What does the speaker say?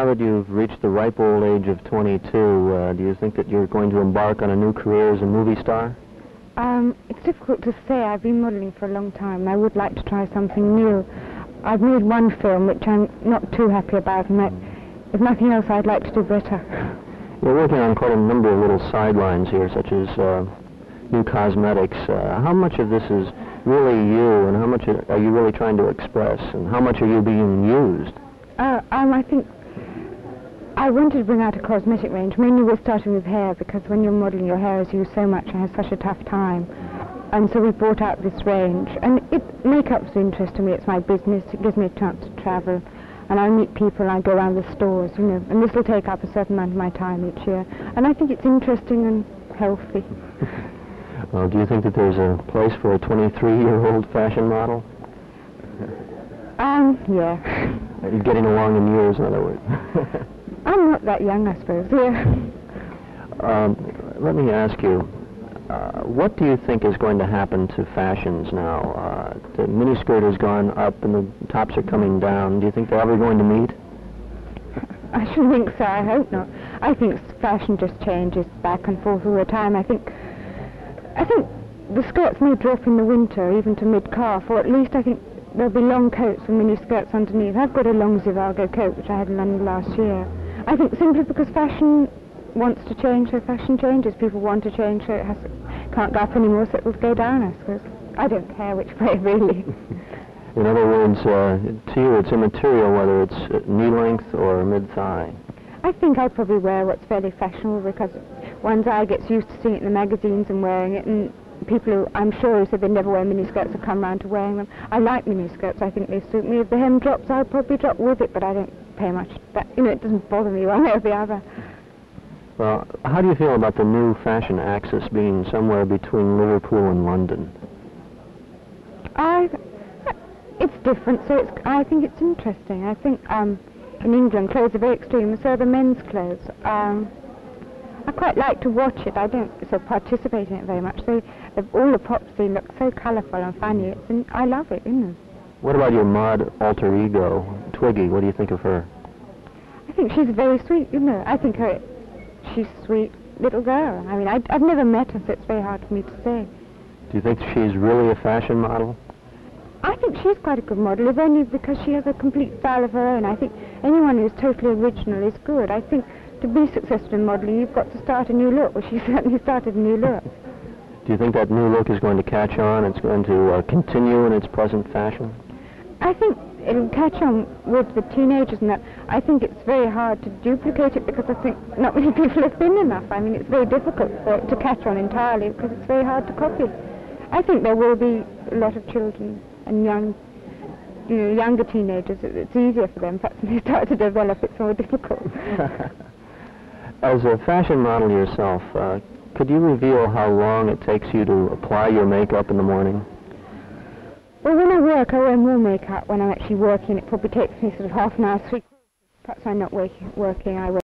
now that you've reached the ripe old age of 22, uh, do you think that you're going to embark on a new career as a movie star? Um, it's difficult to say. I've been modelling for a long time, I would like to try something new. I've made one film which I'm not too happy about, and I, if nothing else, I'd like to do better. You're working on quite a number of little sidelines here, such as uh, new cosmetics. Uh, how much of this is really you, and how much are you really trying to express, and how much are you being used? Uh, um, I think I wanted to bring out a cosmetic range. Mainly we're starting with hair because when you're modelling, your hair is used so much and has such a tough time. And so we've brought out this range. And it, makeup's interest to me. It's my business. It gives me a chance to travel. And I meet people, I go around the stores, you know, and this will take up a certain amount of my time each year. And I think it's interesting and healthy. well, do you think that there's a place for a 23-year-old fashion model? Um, yeah. You're getting along in years, in other words. Not that young, I suppose, yeah. Um, let me ask you, uh, what do you think is going to happen to fashions now? Uh, the miniskirt has gone up and the tops are coming down. Do you think they're ever going to meet? I should think so. I hope not. I think fashion just changes back and forth all the time. I think, I think the skirts may drop in the winter, even to mid-calf, or at least I think there'll be long coats and mini skirts underneath. I've got a long Zhivago coat, which I had in London last year. I think simply because fashion wants to change, so fashion changes. People want to change, so it has can't go up anymore, so it will go down, I suppose. I don't care which way, really. in other words, uh, to you it's immaterial whether it's knee length or mid-thigh. I think I probably wear what's fairly fashionable because one's eye gets used to seeing it in the magazines and wearing it, and people who I'm sure who said they never wear miniskirts have come round to wearing them. I like miniskirts. I think they suit me. If the hem drops, I'll probably drop with it, but I don't pay much. but you know, it doesn't bother me one way or the other. Well, how do you feel about the new fashion axis being somewhere between Liverpool and London? I, it's different, so it's, I think it's interesting. I think um, in England clothes are very extreme, so are the men's clothes. Um, I quite like to watch it. I don't sort of participate in it very much. So all the props, they look so colourful and funny. And I love it, you know. What about your mod alter ego, Twiggy? What do you think of her? I think she's very sweet, you know. I think her, she's a sweet little girl. I mean, I, I've never met her, so it's very hard for me to say. Do you think she's really a fashion model? I think she's quite a good model, if only because she has a complete style of her own. I think anyone who's totally original is good. I think to be successful in modelling, you've got to start a new look. Well, she certainly started a new look. Do you think that new look is going to catch on? It's going to uh, continue in its present fashion? I think it'll catch on with the teenagers and that. I think it's very hard to duplicate it because I think not many people are thin enough. I mean, it's very difficult for it to catch on entirely because it's very hard to copy. I think there will be a lot of children and young, you know, younger teenagers. It's easier for them, but when they start to develop, it's more difficult. As a fashion model yourself, uh, could you reveal how long it takes you to apply your makeup in the morning? I work, I wear more makeup. When I'm actually working, it probably takes me sort of half an hour, three Perhaps I'm not working, I wear